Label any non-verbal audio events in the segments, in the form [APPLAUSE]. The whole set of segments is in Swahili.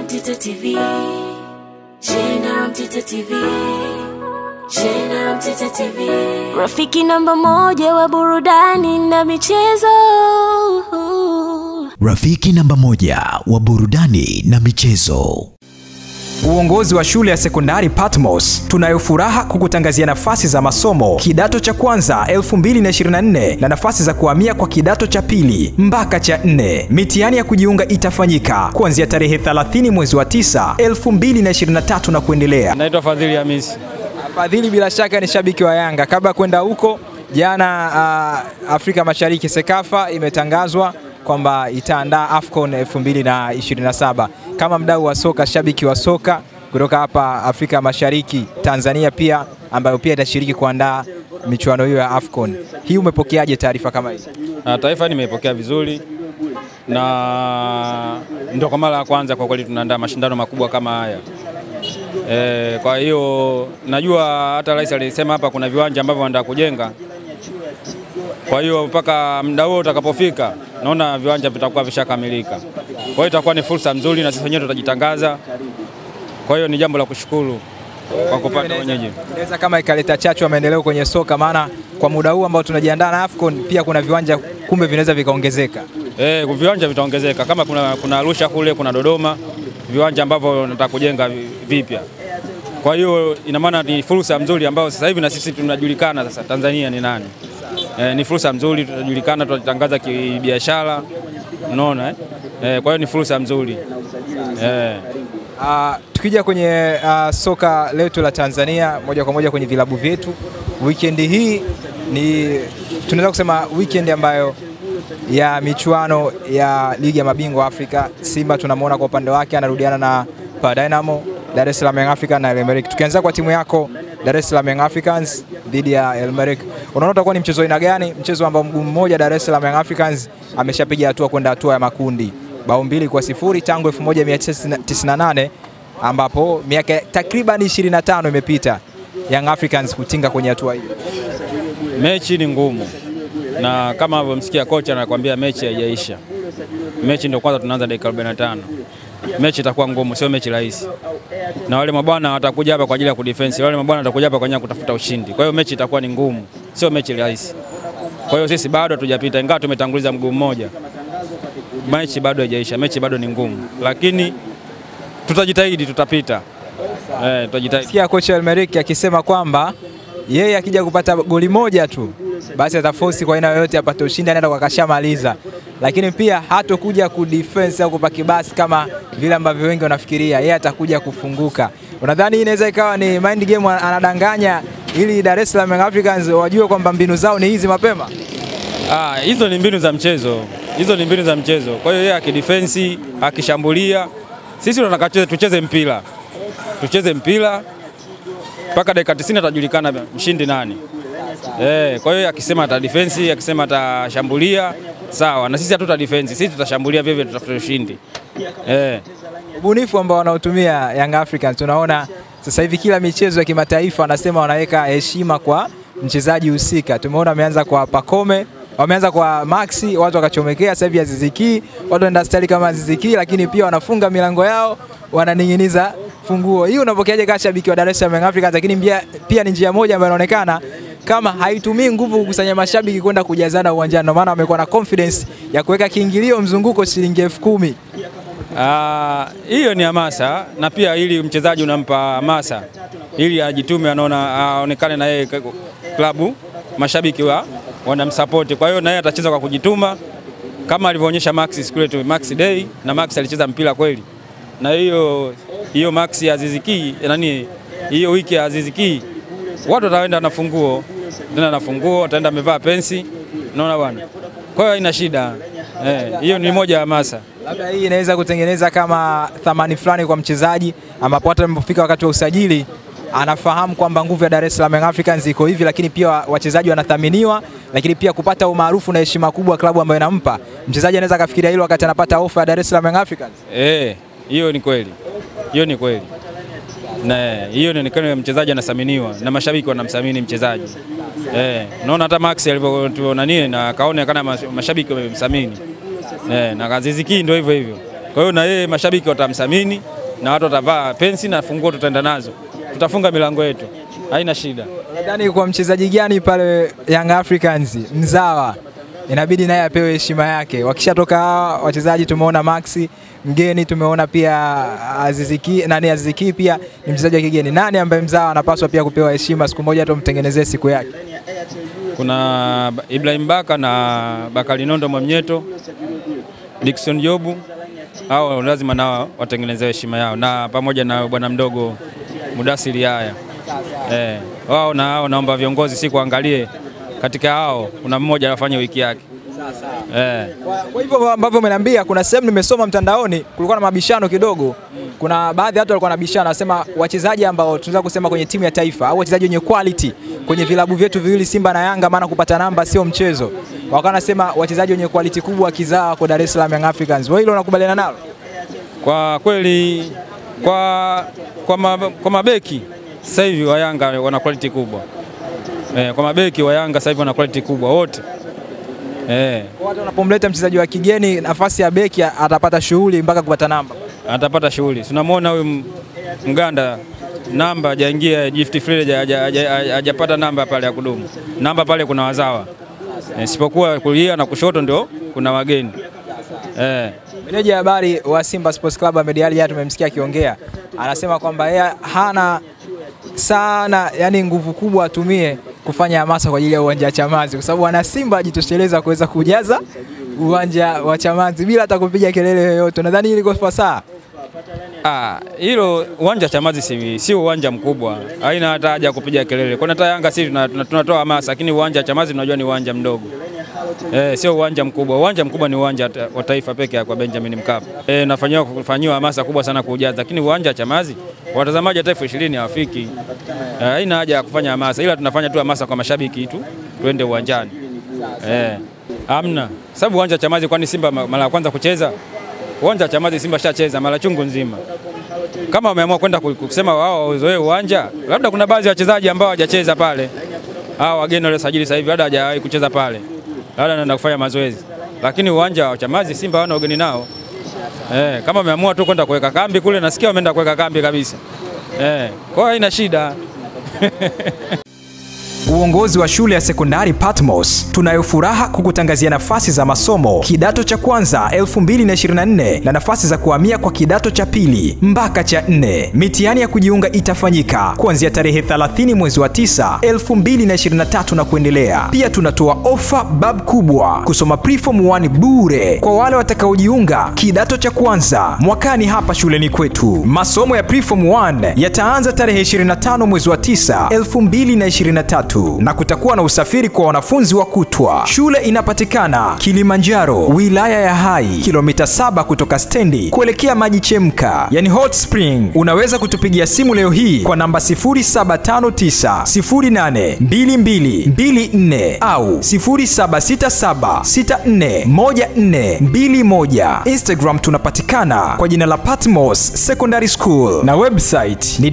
Mtito TV. TV. TV. Rafiki namba moja wa burudani na michezo. Rafiki namba moja wa burudani na michezo. Uongozi wa shule ya sekondari Patmos tunayo furaha kukutangazia nafasi za masomo kidato cha kwanza 2024 na nafasi za kuhamia kwa kidato cha pili mpaka cha nne. Mitihani ya kujiunga itafanyika kuanzia tarehe 30 mwezi wa 9 2023 na kuendelea. Naitwa Fadhili Hamisi. Fadhili, bila shaka ni shabiki wa Yanga. Kabla ya kwenda huko, jana uh, Afrika Mashariki Sekafa imetangazwa kwamba itaandaa AFCON 2027. Kama mdau wa soka, shabiki wa soka kutoka hapa Afrika Mashariki, Tanzania pia ambayo pia itashiriki kuandaa michuano hiyo ya AFCON, hii umepokeaje taarifa kama hii? Na taarifa nimeipokea vizuri na ndio kwa mara ya kwanza kwa kweli tunaandaa mashindano makubwa kama haya. E, kwa hiyo najua hata rais alisema hapa kuna viwanja ambavyo wanataka kujenga. Kwa hiyo mpaka muda huo utakapofika, naona viwanja vitakuwa vishakamilika. Kwa hiyo itakuwa ni fursa nzuri na sisi wenyewe tutajitangaza. Kwa hiyo ni jambo la kushukuru kwa kupata wenyeji. Inaweza kama ikaleta chachu ya maendeleo kwenye soka, maana kwa muda huu ambao tunajiandaa na AFCON pia kuna viwanja kumbe vinaweza vikaongezeka. Eh, viwanja vitaongezeka kama kuna, kuna Arusha kule, kuna Dodoma, viwanja ambavyo nataka kujenga vipya. Kwa hiyo ina maana ni fursa nzuri ambayo sasa hivi na sisi tunajulikana sasa Tanzania ni nani. Eh, ni fursa nzuri, tutajulikana, tutatangaza kibiashara, unaona eh? Eh, kwa hiyo ni fursa nzuri eh. Uh, tukija kwenye uh, soka letu la Tanzania moja kwa moja kwenye vilabu vyetu, weekend hii ni tunaweza kusema weekend ambayo ya michuano ya ligi ya mabingwa Afrika. Simba tunamwona kwa upande wake anarudiana na Pa Dynamo, Dar es Salaam Young na Elmerick. Tukianza kwa timu yako Dar es Salaam Young Africans dhidi ya El Merreikh, unaona utakuwa ni mchezo aina gani? Mchezo ambao mguu mmoja Dar es Salaam Young Africans ameshapiga hatua kwenda hatua ya makundi bao mbili kwa sifuri tangu 1998 ambapo miaka takriban 25 imepita Young Africans kutinga kwenye hatua hiyo. Mechi ni ngumu na kama alivyomsikia kocha anakuambia mechi haijaisha. Mechi ndio kwanza tunaanza dakika 45. Mechi itakuwa ngumu, sio mechi rahisi, na wale mabwana watakuja hapa kwa ajili ya kudefense, wale mabwana watakuja hapa kwa ajili ya kutafuta ushindi. Kwa hiyo mechi itakuwa ni ngumu, sio mechi rahisi. Kwa hiyo sisi bado hatujapita, ingawa tumetanguliza mguu mmoja, mechi bado haijaisha, mechi bado ni ngumu, lakini tutajitahidi, tutapita. Eh, tutajitahidi. Sikia kocha Elmeriki akisema kwamba yeye akija kupata goli moja tu basi atafosi kwa aina yoyote apate ushindi, anaenda kwa kashamaliza, lakini pia hatokuja kudefense au kupaki basi kama vile ambavyo wengi wanafikiria, yeye atakuja kufunguka. Unadhani hii inaweza ikawa ni mind game anadanganya ili Dar es Salaam Africans wajue kwamba mbinu zao ni hizi mapema? Ah, hizo ni mbinu za mchezo, hizo ni mbinu za mchezo. Kwa hiyo yeye akidifensi, akishambulia, sisi tunataka tucheze, tucheze mpira, tucheze mpira mpaka dakika 90 atajulikana mshindi nani. Eh, kwa hiyo akisema ata defense, akisema atashambulia, sawa, na sisi hatuta defense, sisi tutashambulia vile tutafuta ushindi. Eh, ubunifu ambao wanaotumia Young Africans, tunaona sasa hivi kila michezo ya kimataifa wanasema wanaweka heshima kwa mchezaji husika. Tumeona wameanza kwa Pacome, wameanza kwa Maxi, watu wakachomekea. Sasa hivi Aziz Ki, watu wanaenda stali kama Aziz Ki, lakini pia wanafunga milango yao, wananing'iniza funguo. Hii unapokeaje kama shabiki wa Dar es Salaam Young Africans? Lakini pia, pia ni njia moja ambayo inaonekana kama haitumii nguvu kukusanya mashabiki kwenda kujazana uwanjani, ndio maana wamekuwa na confidence ya kuweka kiingilio mzunguko shilingi elfu kumi. Ah, hiyo ni hamasa na pia ili mchezaji unampa hamasa ili ajitume, anaona aonekane na yeye klabu, mashabiki wa wanamsapoti. Kwa hiyo na yeye atacheza kwa kujituma kama alivyoonyesha Max siku ile Max Day, na Max alicheza mpira kweli, na hiyo hiyo Max ya Aziz Ki nani, hiyo wiki ya Aziz Ki watu wataenda na funguo tena na funguo, wataenda amevaa pensi, naona bwana. Kwa hiyo haina shida eh, hiyo ni moja ya masa Labda hii inaweza kutengeneza kama thamani fulani kwa mchezaji, ambapo hata anapofika wakati wa usajili anafahamu kwamba nguvu ya Dar es Salaam Young Africans iko hivi, lakini pia wachezaji wanathaminiwa, lakini pia kupata umaarufu na heshima kubwa klabu ambayo inampa mchezaji. Anaweza akafikiria hilo wakati anapata ofa ya Dar es Salaam Young Africans. Eh, hiyo ni kweli, hiyo ni kweli, na hiyo inaonekana mchezaji anathaminiwa na mashabiki wanamthamini mchezaji. Eh, naona hata Max alivyotuona nini na kaonekana mashabiki wamemthamini. Eh, na Aziz ndio hivyo hivyo. Kwa hiyo na yeye mashabiki watamthamini na watu watavaa pensi na funguo tutaenda nazo, tutafunga milango yetu, haina shida. Nadhani kwa mchezaji gani pale Young Africans mzawa inabidi naye apewe heshima yake. Wakishatoka hawa wachezaji, tumeona Maxi mgeni, tumeona pia Aziziki, nani Aziziki pia ni mchezaji wa kigeni. Nani ambaye mzawa anapaswa pia kupewa heshima siku moja, hata mtengenezee siku yake? Kuna Ibrahim Baka na Bakari Nondo Mwamnyeto, Dickson Jobu, hao lazima nao watengenezewe heshima yao, na pamoja na bwana mdogo Mudasiri haya eh, wao na hao, naomba viongozi si kuangalie katika hao, kuna mmoja anafanya wiki yake eh. Kwa- hivyo ambavyo umeniambia, kuna sehemu nimesoma mtandaoni, kulikuwa na mabishano kidogo. Kuna baadhi ya watu walikuwa wanabishana, wanasema wachezaji ambao tunaweza kusema kwenye timu ya taifa au wachezaji wenye quality kwenye vilabu vyetu viwili Simba na Yanga, maana kupata namba sio mchezo. Wakawa wanasema wachezaji wenye quality kubwa kizaa kwa Dar es Salaam Young Africans. Wewe hilo unakubaliana nalo? Kwa kweli kwa, kwa, ma, kwa mabeki sasa hivi wa Yanga wana quality kubwa eh, kwa mabeki wa Yanga sasa hivi wana quality kubwa wote eh, Kwa Watu wanapomleta mchezaji wa kigeni nafasi ya beki atapata shughuli mpaka kupata namba. atapata shughuli. Tunamwona huyu Mganda namba hajaingia Gift Free haja- haja- haja- hajapata namba pale ya kudumu. Namba pale kuna wazawa eh, isipokuwa kulia na kushoto ndio kuna wageni eh. Meneja habari wa Simba Sports Club Ahmed jana tumemsikia akiongea, anasema kwamba yeye hana sana yani nguvu kubwa atumie kufanya hamasa kwa ajili ya uwanja wa Chamazi, kwa sababu wana Simba ajitosheleza kuweza kujaza uwanja wa Chamazi bila hata kupiga kelele yoyote. Nadhani hili kwa saa Ah, hilo uwanja wa Chamazi si, si uwanja mkubwa, haina hata haja kupiga kelele. Kwa hata Yanga sisi tuna- tuna- tunatoa hamasa, lakini uwanja wa Chamazi tunajua ni uwanja mdogo eh, sio uwanja mkubwa. Uwanja mkubwa ni uwanja wa taifa pekee yake kwa Benjamin Mkapa. Eh, nafanyiwa kufanyiwa hamasa kubwa sana kuujaza, lakini uwanja wa Chamazi watazamaji hata elfu ishirini hawafiki. Eh, haina haja ya kufanya hamasa, ila tunafanya tu hamasa kwa mashabiki tu, tuende uwanjani. Eh, amna sababu uwanja wa Chamazi, kwani Simba mara ya kwanza kucheza? Uwanja wa Chamazi Simba shacheza mara chungu nzima. Kama wameamua kwenda ku- kusema wao wazoee uwanja, labda kuna baadhi ya wachezaji ambao hawajacheza pale, hao wageni waliosajili sasa hivi labda hajawahi kucheza pale, labda naenda kufanya mazoezi, lakini uwanja wa Chamazi Simba hawana ugeni nao. Eh, kama wameamua tu kwenda kuweka kambi kule, nasikia wameenda kuweka kambi kabisa. Eh, kwa hiyo haina shida. [LAUGHS] Uongozi wa shule ya sekondari Patmos tunayo furaha kukutangazia nafasi za masomo kidato cha kwanza 2024 na nafasi za kuhamia kwa kidato cha pili mpaka cha nne. Mitihani ya kujiunga itafanyika kuanzia tarehe 30 mwezi wa 9 2023 na kuendelea. Pia tunatoa ofa bab kubwa kusoma preform 1 bure kwa wale watakaojiunga kidato cha kwanza mwakani hapa shuleni kwetu. Masomo ya preform 1 yataanza tarehe 25 mwezi wa 9 2023 na kutakuwa na usafiri kwa wanafunzi wa kutwa. Shule inapatikana Kilimanjaro, wilaya ya Hai, kilomita saba kutoka stendi kuelekea maji chemka, yani hot spring. Unaweza kutupigia simu leo hii kwa namba 0759082224 au 0767641421. Instagram tunapatikana kwa jina la Patmos Secondary School na website ni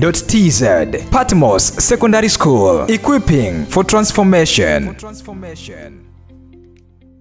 www.patmos.sc.tz. Patmos Secondary School, equipping for transformation, for transformation.